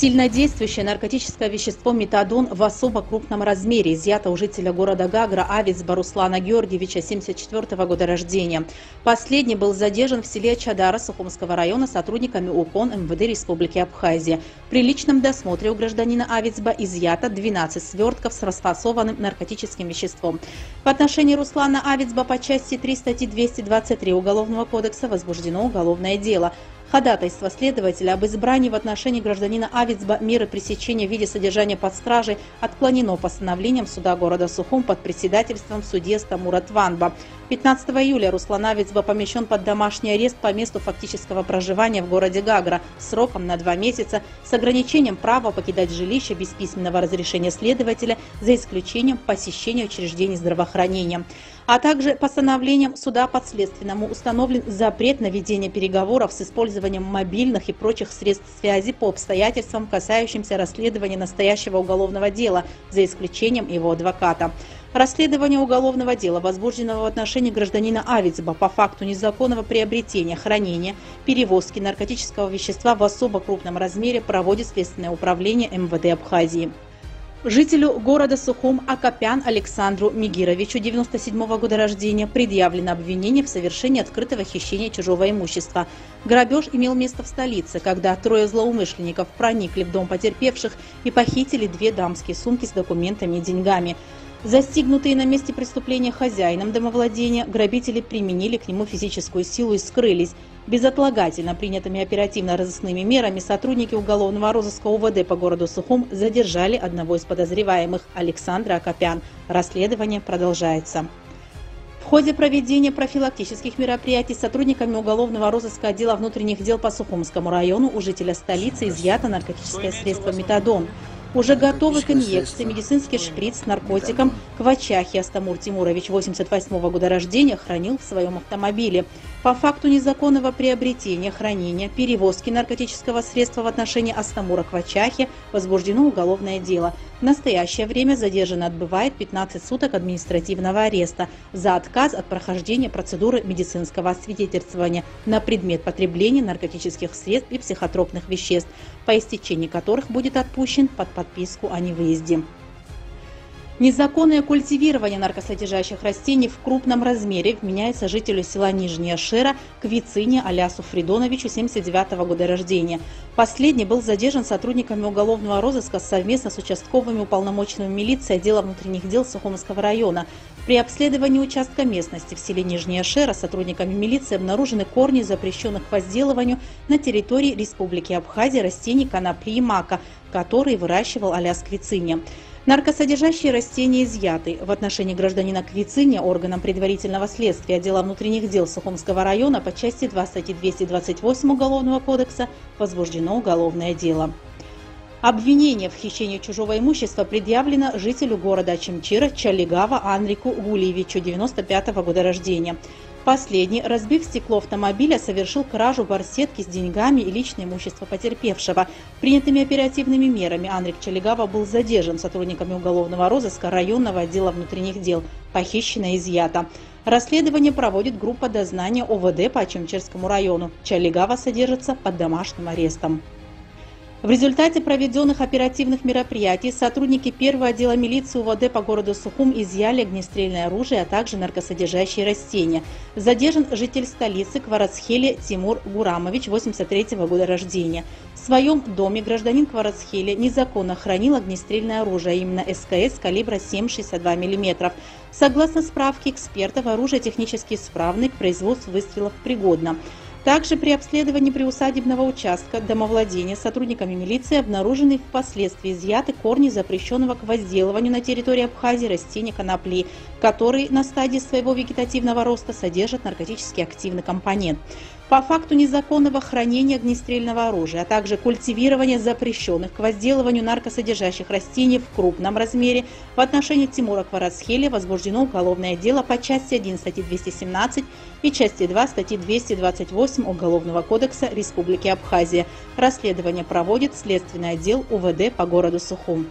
Сильнодействующее наркотическое вещество метадон в особо крупном размере изъято у жителя города Гагра Авицба Руслана Георгиевича, 74 года рождения. Последний был задержан в селе Чадара Сухумского района сотрудниками УКОН МВД Республики Абхазия. При личном досмотре у гражданина Авицба изъято 12 свертков с расфасованным наркотическим веществом. В отношении Руслана Авицба по части 3 статьи 223 Уголовного кодекса возбуждено уголовное дело. Ходатайство следователя об избрании в отношении гражданина Авицба меры пресечения в виде содержания под стражей отклонено постановлением суда города Сухум под председательством судьи Стамура Тванба. 15 июля Руслан Авицба помещен под домашний арест по месту фактического проживания в городе Гагра сроком на два месяца с ограничением права покидать жилище без письменного разрешения следователя за исключением посещения учреждений здравоохранения а также постановлением суда подследственному установлен запрет на ведение переговоров с использованием мобильных и прочих средств связи по обстоятельствам, касающимся расследования настоящего уголовного дела, за исключением его адвоката. Расследование уголовного дела, возбужденного в отношении гражданина Авицба по факту незаконного приобретения, хранения, перевозки наркотического вещества в особо крупном размере проводит Следственное управление МВД Абхазии. Жителю города Сухум Акопян Александру Мигировичу, 97 -го года рождения, предъявлено обвинение в совершении открытого хищения чужого имущества. Грабеж имел место в столице, когда трое злоумышленников проникли в дом потерпевших и похитили две дамские сумки с документами и деньгами. Застигнутые на месте преступления хозяином домовладения, грабители применили к нему физическую силу и скрылись. Безотлагательно принятыми оперативно-розыскными мерами сотрудники уголовного розыска УВД по городу Сухум задержали одного из подозреваемых Александра Акопян. Расследование продолжается. В ходе проведения профилактических мероприятий сотрудниками уголовного розыска отдела внутренних дел по Сухумскому району у жителя столицы изъято наркотическое средство метадон. Уже готовы к инъекции медицинский шприц с наркотиком Квачахи Астамур Тимурович, 88 года рождения, хранил в своем автомобиле. По факту незаконного приобретения, хранения, перевозки наркотического средства в отношении Астамура Квачахи возбуждено уголовное дело. В настоящее время задержан отбывает 15 суток административного ареста за отказ от прохождения процедуры медицинского освидетельствования на предмет потребления наркотических средств и психотропных веществ, по истечении которых будет отпущен под подписку о невыезде. Незаконное культивирование наркосодержащих растений в крупном размере вменяется жителю села Нижняя Шера Квицине Алясу Фридоновичу 79 -го года рождения. Последний был задержан сотрудниками уголовного розыска совместно с участковыми уполномоченными милиции отдела внутренних дел Сухомского района. При обследовании участка местности в селе Нижняя Шера сотрудниками милиции обнаружены корни запрещенных к возделыванию на территории Республики Абхазия растений конопли и мака, которые выращивал Аляс Квицине. Наркосодержащие растения изъяты. В отношении гражданина Квициня органом предварительного следствия отдела внутренних дел Сухумского района по части 2 статьи 228 Уголовного кодекса возбуждено уголовное дело. Обвинение в хищении чужого имущества предъявлено жителю города Чемчира Чалигава Анрику Гулиевичу 95 -го года рождения. Последний, разбив стекло автомобиля, совершил кражу барсетки с деньгами и личное имущество потерпевшего. Принятыми оперативными мерами Анрик Чалигава был задержан сотрудниками уголовного розыска районного отдела внутренних дел. Похищено изъято. Расследование проводит группа дознания ОВД по Чемчерскому району. Чалигава содержится под домашним арестом. В результате проведенных оперативных мероприятий сотрудники первого отдела милиции УВД по городу Сухум изъяли огнестрельное оружие, а также наркосодержащие растения. Задержан житель столицы Кварацхели Тимур Гурамович, 83 -го года рождения. В своем доме гражданин Кварацхели незаконно хранил огнестрельное оружие, а именно СКС калибра 7,62 мм. Согласно справке экспертов, оружие технически исправное, к производству выстрелов пригодно. Также при обследовании приусадебного участка домовладения сотрудниками милиции обнаружены впоследствии изъяты корни запрещенного к возделыванию на территории Абхазии растения конопли, которые на стадии своего вегетативного роста содержат наркотически активный компонент по факту незаконного хранения огнестрельного оружия, а также культивирования запрещенных к возделыванию наркосодержащих растений в крупном размере в отношении Тимура Кварацхели возбуждено уголовное дело по части 1 статьи 217 и части 2 статьи 228 Уголовного кодекса Республики Абхазия. Расследование проводит Следственный отдел УВД по городу Сухум.